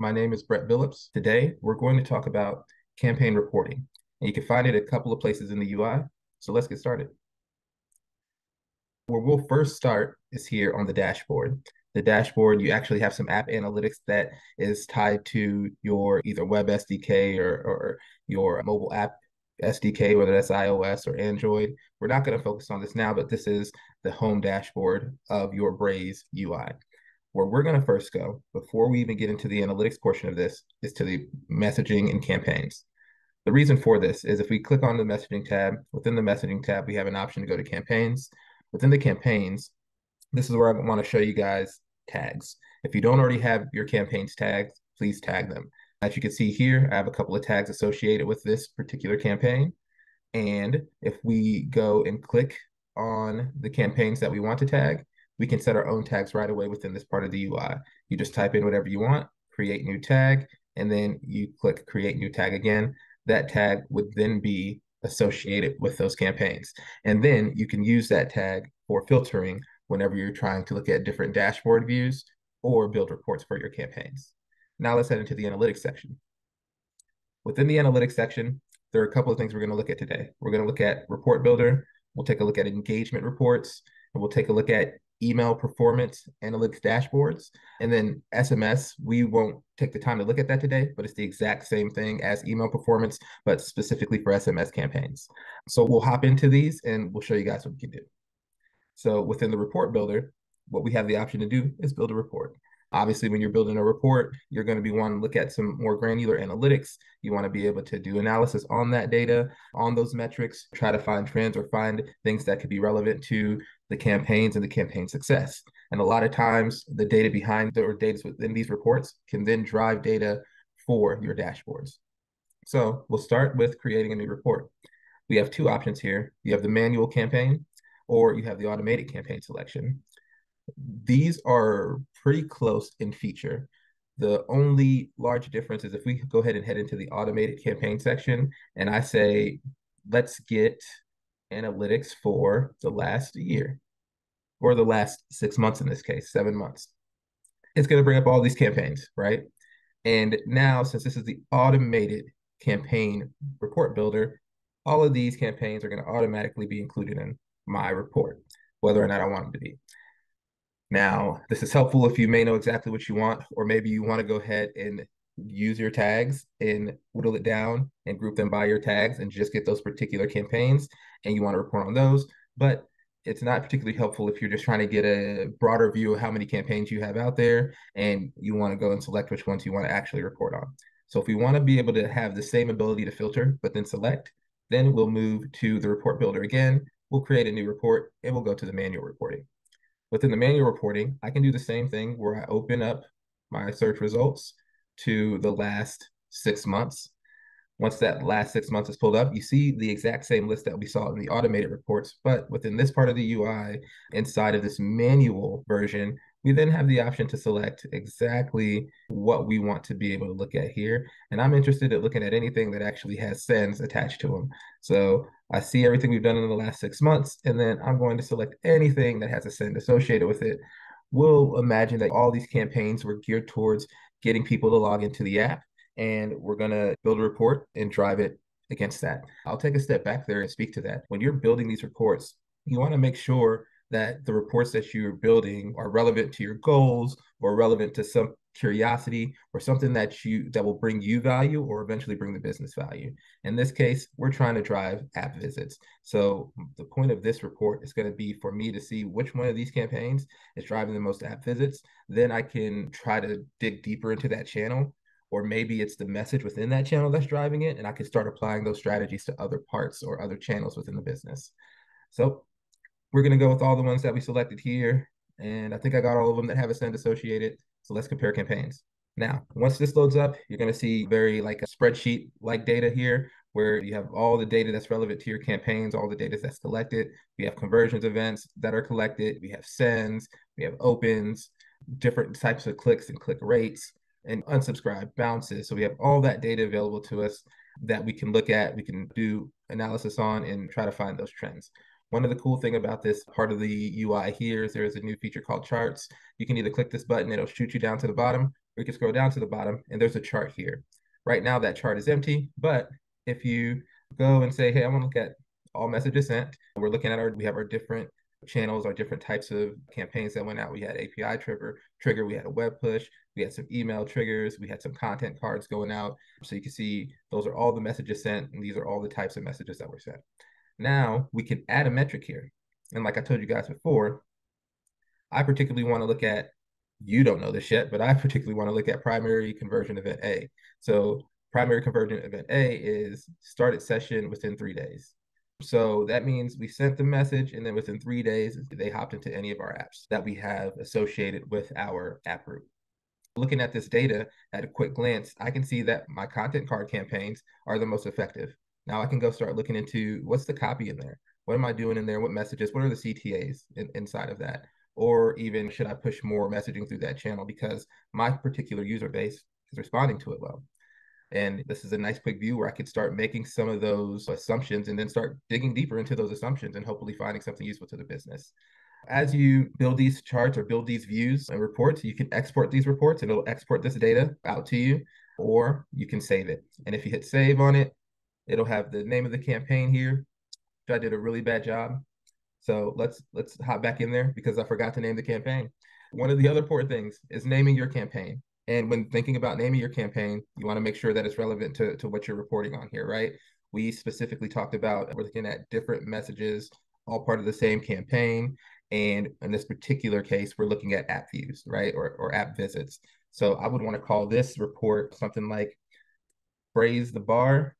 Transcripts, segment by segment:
My name is Brett Billups. Today, we're going to talk about campaign reporting. And you can find it a couple of places in the UI. So let's get started. Where we'll first start is here on the dashboard. The dashboard, you actually have some app analytics that is tied to your either web SDK or, or your mobile app SDK, whether that's iOS or Android. We're not going to focus on this now, but this is the home dashboard of your Braze UI. Where we're going to first go, before we even get into the analytics portion of this, is to the messaging and campaigns. The reason for this is if we click on the messaging tab, within the messaging tab, we have an option to go to campaigns. Within the campaigns, this is where I want to show you guys tags. If you don't already have your campaigns tagged, please tag them. As you can see here, I have a couple of tags associated with this particular campaign. And if we go and click on the campaigns that we want to tag, we can set our own tags right away within this part of the UI. You just type in whatever you want, create new tag, and then you click create new tag again. That tag would then be associated with those campaigns. And then you can use that tag for filtering whenever you're trying to look at different dashboard views or build reports for your campaigns. Now let's head into the analytics section. Within the analytics section, there are a couple of things we're going to look at today. We're going to look at report builder. We'll take a look at engagement reports, and we'll take a look at email performance analytics dashboards. And then SMS, we won't take the time to look at that today, but it's the exact same thing as email performance, but specifically for SMS campaigns. So we'll hop into these and we'll show you guys what we can do. So within the report builder, what we have the option to do is build a report. Obviously, when you're building a report, you're going to be wanting to look at some more granular analytics. You want to be able to do analysis on that data, on those metrics, try to find trends or find things that could be relevant to the campaigns and the campaign success. And a lot of times, the data behind the, or data within these reports can then drive data for your dashboards. So we'll start with creating a new report. We have two options here. You have the manual campaign or you have the automated campaign selection these are pretty close in feature. The only large difference is if we go ahead and head into the automated campaign section and I say, let's get analytics for the last year or the last six months in this case, seven months. It's going to bring up all these campaigns, right? And now, since this is the automated campaign report builder, all of these campaigns are going to automatically be included in my report, whether or not I want them to be. Now, this is helpful if you may know exactly what you want, or maybe you want to go ahead and use your tags and whittle it down and group them by your tags and just get those particular campaigns and you want to report on those. But it's not particularly helpful if you're just trying to get a broader view of how many campaigns you have out there and you want to go and select which ones you want to actually report on. So if we want to be able to have the same ability to filter, but then select, then we'll move to the report builder again. We'll create a new report and we'll go to the manual reporting. Within the manual reporting, I can do the same thing where I open up my search results to the last six months. Once that last six months is pulled up, you see the exact same list that we saw in the automated reports. But within this part of the UI, inside of this manual version, we then have the option to select exactly what we want to be able to look at here. And I'm interested in looking at anything that actually has sends attached to them. So I see everything we've done in the last six months, and then I'm going to select anything that has a send associated with it. We'll imagine that all these campaigns were geared towards getting people to log into the app, and we're going to build a report and drive it against that. I'll take a step back there and speak to that. When you're building these reports, you want to make sure that the reports that you're building are relevant to your goals or relevant to some curiosity or something that you that will bring you value or eventually bring the business value in this case we're trying to drive app visits so the point of this report is going to be for me to see which one of these campaigns is driving the most app visits then i can try to dig deeper into that channel or maybe it's the message within that channel that's driving it and i can start applying those strategies to other parts or other channels within the business so we're going to go with all the ones that we selected here. And I think I got all of them that have a send associated. So let's compare campaigns. Now, once this loads up, you're going to see very like a spreadsheet like data here where you have all the data that's relevant to your campaigns, all the data that's collected. We have conversions events that are collected. We have sends, we have opens, different types of clicks and click rates, and unsubscribe bounces. So we have all that data available to us that we can look at, we can do analysis on, and try to find those trends. One of the cool thing about this part of the UI here is there is a new feature called charts. You can either click this button, it'll shoot you down to the bottom, or you can scroll down to the bottom and there's a chart here. Right now that chart is empty, but if you go and say, hey, I want to look at all messages sent, we're looking at our, we have our different channels, our different types of campaigns that went out. We had API trigger, trigger, we had a web push, we had some email triggers, we had some content cards going out. So you can see those are all the messages sent, and these are all the types of messages that were sent. Now we can add a metric here. And like I told you guys before, I particularly want to look at, you don't know this yet, but I particularly want to look at primary conversion event A. So primary conversion event A is started session within three days. So that means we sent the message, and then within three days, they hopped into any of our apps that we have associated with our app group. Looking at this data at a quick glance, I can see that my content card campaigns are the most effective. Now I can go start looking into what's the copy in there? What am I doing in there? What messages? What are the CTAs in, inside of that? Or even should I push more messaging through that channel because my particular user base is responding to it well? And this is a nice quick view where I could start making some of those assumptions and then start digging deeper into those assumptions and hopefully finding something useful to the business. As you build these charts or build these views and reports, you can export these reports and it'll export this data out to you, or you can save it. And if you hit save on it, it'll have the name of the campaign here, I did a really bad job. So let's let's hop back in there because I forgot to name the campaign. One of the other important things is naming your campaign. And when thinking about naming your campaign, you want to make sure that it's relevant to, to what you're reporting on here, right? We specifically talked about we're looking at different messages, all part of the same campaign. And in this particular case, we're looking at app views, right? Or, or app visits. So I would want to call this report something like Raise the Bar.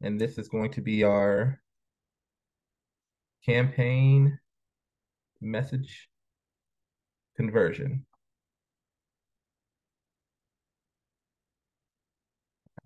And this is going to be our campaign message conversion.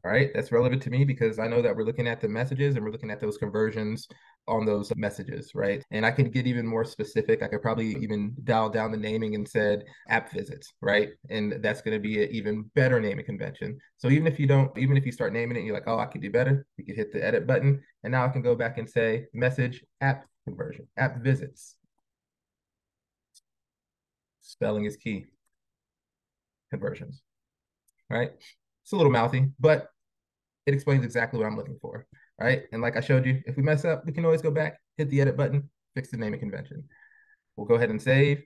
All right, that's relevant to me because I know that we're looking at the messages and we're looking at those conversions on those messages, right? And I could get even more specific. I could probably even dial down the naming and said app visits, right? And that's going to be an even better naming convention. So even if you don't, even if you start naming it, you're like, oh, I could do better. You could hit the edit button, and now I can go back and say message app conversion, app visits. Spelling is key. Conversions, right? It's a little mouthy, but it explains exactly what I'm looking for. Right. And like I showed you, if we mess up, we can always go back, hit the edit button, fix the naming convention. We'll go ahead and save.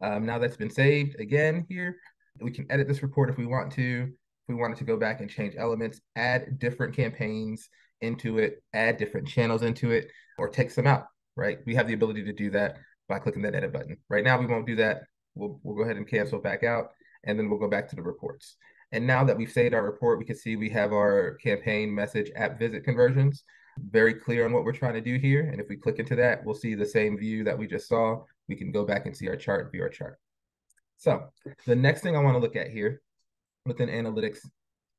Um, now that's been saved again here, we can edit this report if we want to. If we wanted to go back and change elements, add different campaigns into it, add different channels into it, or take some out, right? We have the ability to do that by clicking that edit button. Right now, we won't do that. We'll, we'll go ahead and cancel back out, and then we'll go back to the reports. And now that we've saved our report, we can see we have our campaign message app visit conversions. Very clear on what we're trying to do here. And if we click into that, we'll see the same view that we just saw. We can go back and see our chart, view our chart. So the next thing I want to look at here within analytics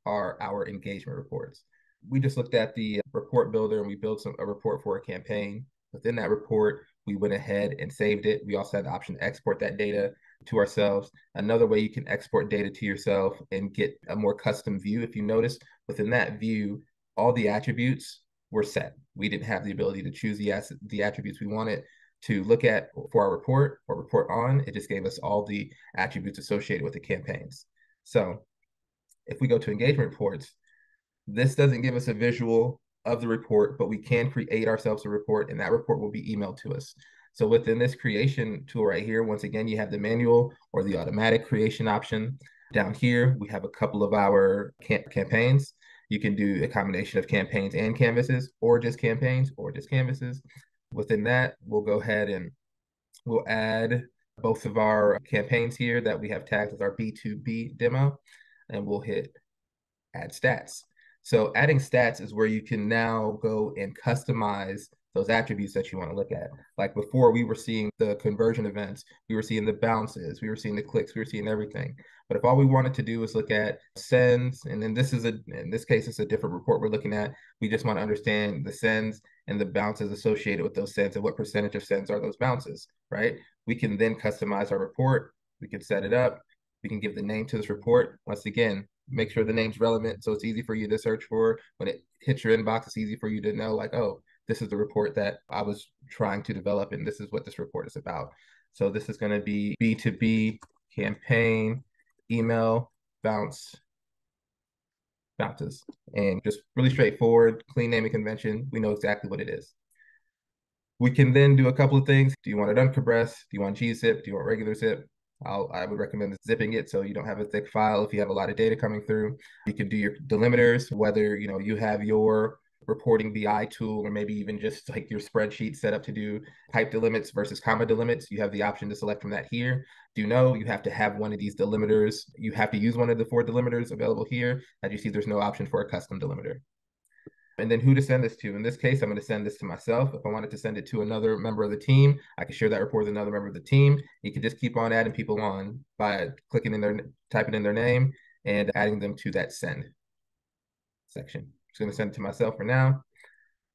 are our engagement reports. We just looked at the report builder and we built some, a report for a campaign. Within that report, we went ahead and saved it. We also had the option to export that data to ourselves. Another way you can export data to yourself and get a more custom view. If you notice within that view, all the attributes were set. We didn't have the ability to choose the the attributes we wanted to look at for our report or report on. It just gave us all the attributes associated with the campaigns. So if we go to engagement reports, this doesn't give us a visual of the report, but we can create ourselves a report and that report will be emailed to us. So within this creation tool right here, once again, you have the manual or the automatic creation option. Down here, we have a couple of our cam campaigns. You can do a combination of campaigns and canvases, or just campaigns, or just canvases. Within that, we'll go ahead and we'll add both of our campaigns here that we have tagged as our B2B demo, and we'll hit add stats. So adding stats is where you can now go and customize those attributes that you want to look at. Like before, we were seeing the conversion events, we were seeing the bounces, we were seeing the clicks, we were seeing everything. But if all we wanted to do was look at sends, and then this is a in this case, it's a different report we're looking at. We just want to understand the sends and the bounces associated with those sends and what percentage of sends are those bounces, right? We can then customize our report. We can set it up. We can give the name to this report. Once again, make sure the name's relevant so it's easy for you to search for. When it hits your inbox, it's easy for you to know, like, oh, this is the report that I was trying to develop, and this is what this report is about. So this is going to be B2B campaign, email, bounce, bounces. And just really straightforward, clean naming convention. We know exactly what it is. We can then do a couple of things. Do you want it uncompressed? Do you want gzip? Do you want regular zip? I'll, I would recommend zipping it so you don't have a thick file if you have a lot of data coming through. You can do your delimiters, whether you know you have your reporting BI tool or maybe even just like your spreadsheet set up to do type delimits versus comma delimits. You have the option to select from that here. Do know you have to have one of these delimiters. You have to use one of the four delimiters available here. As you see, there's no option for a custom delimiter and then who to send this to. In this case, I'm going to send this to myself. If I wanted to send it to another member of the team, I can share that report with another member of the team. You can just keep on adding people on by clicking in their, typing in their name and adding them to that send section. Just going to send it to myself for now.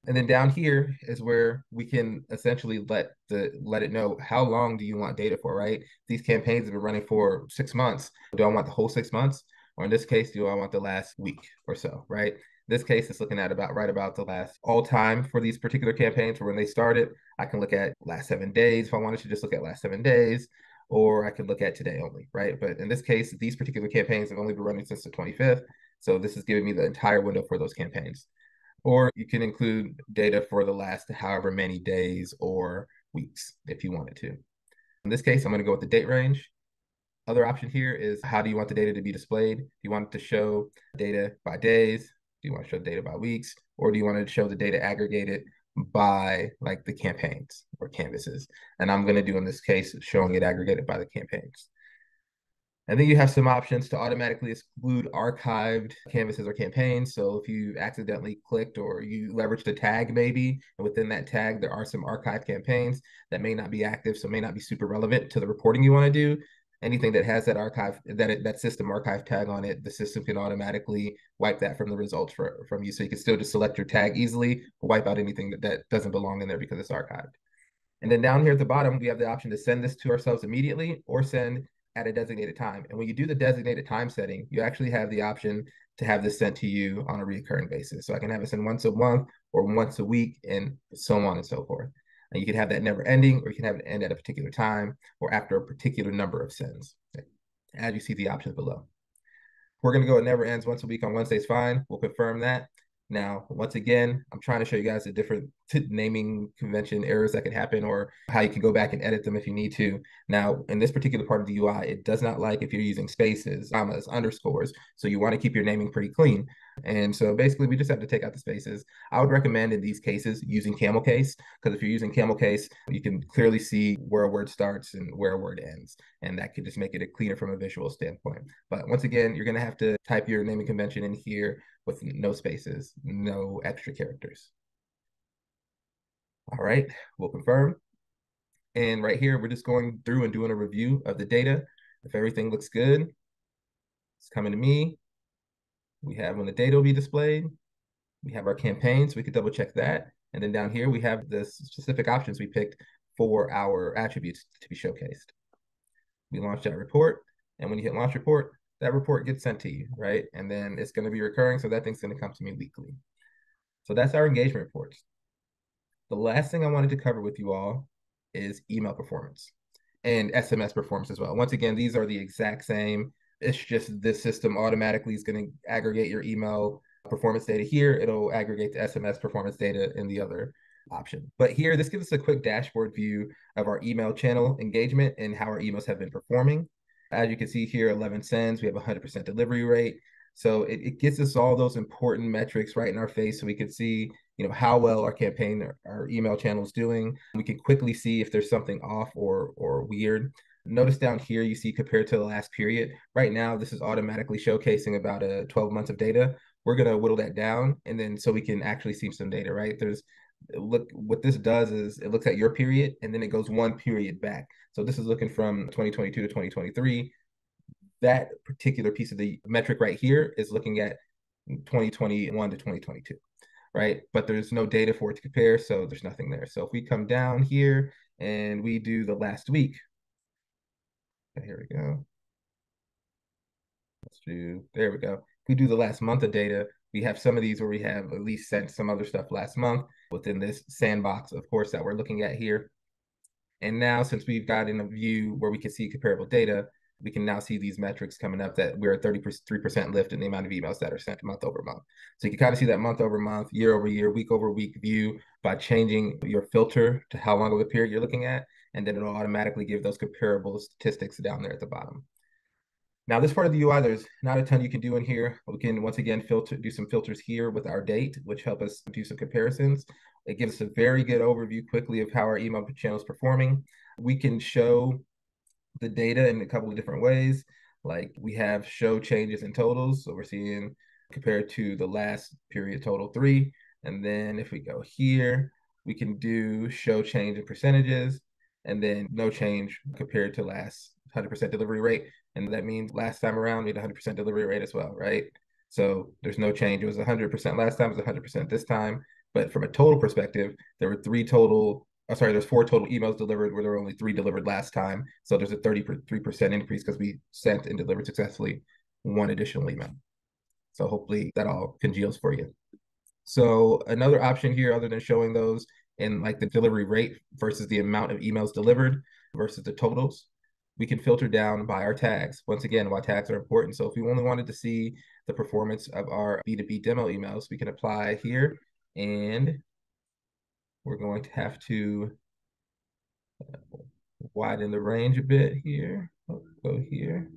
And then down here is where we can essentially let the let it know how long do you want data for, right? These campaigns have been running for six months. Do I want the whole six months? Or in this case, do I want the last week or so, right? This case is looking at about right about the last all time for these particular campaigns when they started. I can look at last seven days if I wanted to just look at last seven days, or I could look at today only, right? But in this case, these particular campaigns have only been running since the 25th. So this is giving me the entire window for those campaigns. Or you can include data for the last however many days or weeks if you wanted to. In this case, I'm going to go with the date range. Other option here is how do you want the data to be displayed? Do you want it to show data by days, do you want to show data by weeks, or do you want to show the data aggregated by like the campaigns or canvases? And I'm going to do in this case showing it aggregated by the campaigns. And then you have some options to automatically exclude archived canvases or campaigns. So if you accidentally clicked or you leveraged a tag maybe, and within that tag, there are some archived campaigns that may not be active, so may not be super relevant to the reporting you want to do anything that has that archive that that system archive tag on it, the system can automatically wipe that from the results for, from you. So you can still just select your tag easily, wipe out anything that, that doesn't belong in there because it's archived. And then down here at the bottom, we have the option to send this to ourselves immediately or send at a designated time. And when you do the designated time setting, you actually have the option to have this sent to you on a recurring basis. So I can have it sent once a month or once a week and so on and so forth. And you can have that never ending, or you can have it end at a particular time or after a particular number of sends, as you see the options below. We're going to go it never ends once a week on Wednesdays, fine. We'll confirm that. Now, once again, I'm trying to show you guys the different naming convention errors that can happen or how you can go back and edit them if you need to. Now, in this particular part of the UI, it does not like if you're using spaces, commas, underscores. So you want to keep your naming pretty clean. And so basically, we just have to take out the spaces. I would recommend in these cases using camel case because if you're using camel case, you can clearly see where a word starts and where a word ends. And that could just make it cleaner from a visual standpoint. But once again, you're going to have to type your naming convention in here with no spaces, no extra characters. All right, we'll confirm. And right here, we're just going through and doing a review of the data. If everything looks good, it's coming to me. We have when the data will be displayed. We have our campaigns. We could double check that. And then down here, we have the specific options we picked for our attributes to be showcased. We launch that report. And when you hit launch report, that report gets sent to you, right? And then it's going to be recurring. So that thing's going to come to me weekly. So that's our engagement reports. The last thing I wanted to cover with you all is email performance and SMS performance as well. Once again, these are the exact same it's just this system automatically is going to aggregate your email performance data here. It'll aggregate the SMS performance data in the other option. But here, this gives us a quick dashboard view of our email channel engagement and how our emails have been performing. As you can see here, 11 sends, we have 100% delivery rate. So it, it gets us all those important metrics right in our face so we can see, you know, how well our campaign, our, our email channel is doing. We can quickly see if there's something off or or weird. Notice down here, you see compared to the last period. Right now, this is automatically showcasing about a 12 months of data. We're going to whittle that down and then so we can actually see some data, right? There's look what this does is it looks at your period and then it goes one period back. So this is looking from 2022 to 2023. That particular piece of the metric right here is looking at 2021 to 2022, right? But there's no data for it to compare, so there's nothing there. So if we come down here and we do the last week, here we go. Let's do, there we go. If we do the last month of data, we have some of these where we have at least sent some other stuff last month within this sandbox, of course, that we're looking at here. And now, since we've gotten a view where we can see comparable data, we can now see these metrics coming up that we're at 33% lift in the amount of emails that are sent month over month. So you can kind of see that month over month, year over year, week over week view by changing your filter to how long of a period you're looking at. And then it'll automatically give those comparable statistics down there at the bottom. Now, this part of the UI, there's not a ton you can do in here. We can, once again, filter, do some filters here with our date, which help us do some comparisons. It gives us a very good overview quickly of how our email channel is performing. We can show the data in a couple of different ways. Like we have show changes in totals. So we're seeing compared to the last period total three. And then if we go here, we can do show change in percentages and then no change compared to last 100% delivery rate. And that means last time around, we had 100% delivery rate as well, right? So there's no change. It was 100% last time, it was 100% this time. But from a total perspective, there were three total oh, sorry, there's four total emails delivered where there were only three delivered last time. So there's a 33% increase because we sent and delivered successfully one additional email. So hopefully that all congeals for you. So another option here, other than showing those in like the delivery rate versus the amount of emails delivered versus the totals, we can filter down by our tags. Once again, why tags are important. So if we only wanted to see the performance of our B2B demo emails, we can apply here and we're going to have to uh, widen the range a bit here. go here.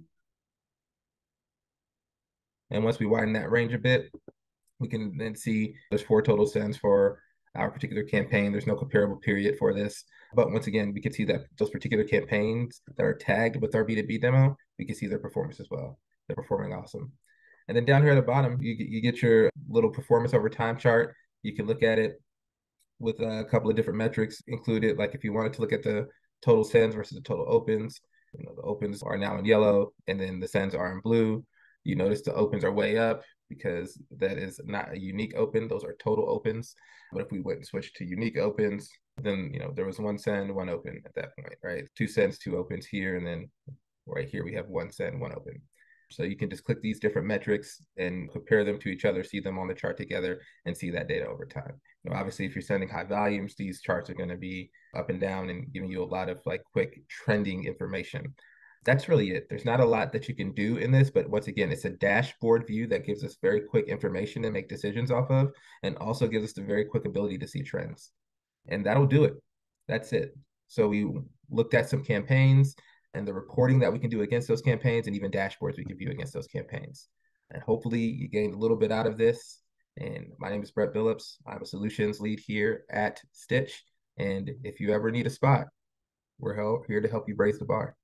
And once we widen that range a bit, we can then see there's four total sends for our particular campaign. There's no comparable period for this. But once again, we can see that those particular campaigns that are tagged with our B2B demo, we can see their performance as well. They're performing awesome. And then down here at the bottom, you, you get your little performance over time chart. You can look at it with a couple of different metrics included. Like if you wanted to look at the total sends versus the total opens, you know, the opens are now in yellow and then the sends are in blue. You notice the opens are way up because that is not a unique open. Those are total opens. But if we went and switched to unique opens, then you know there was one send, one open at that point, right? Two sends, two opens here, and then right here we have one send, one open. So you can just click these different metrics and compare them to each other, see them on the chart together, and see that data over time. You know, obviously, if you're sending high volumes, these charts are going to be up and down and giving you a lot of like quick trending information. That's really it. There's not a lot that you can do in this, but once again, it's a dashboard view that gives us very quick information to make decisions off of, and also gives us the very quick ability to see trends. And that'll do it. That's it. So we looked at some campaigns and the reporting that we can do against those campaigns and even dashboards we can view against those campaigns. And hopefully you gained a little bit out of this. And my name is Brett Billups. I'm a solutions lead here at Stitch. And if you ever need a spot, we're here to help you raise the bar.